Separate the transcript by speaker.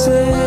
Speaker 1: say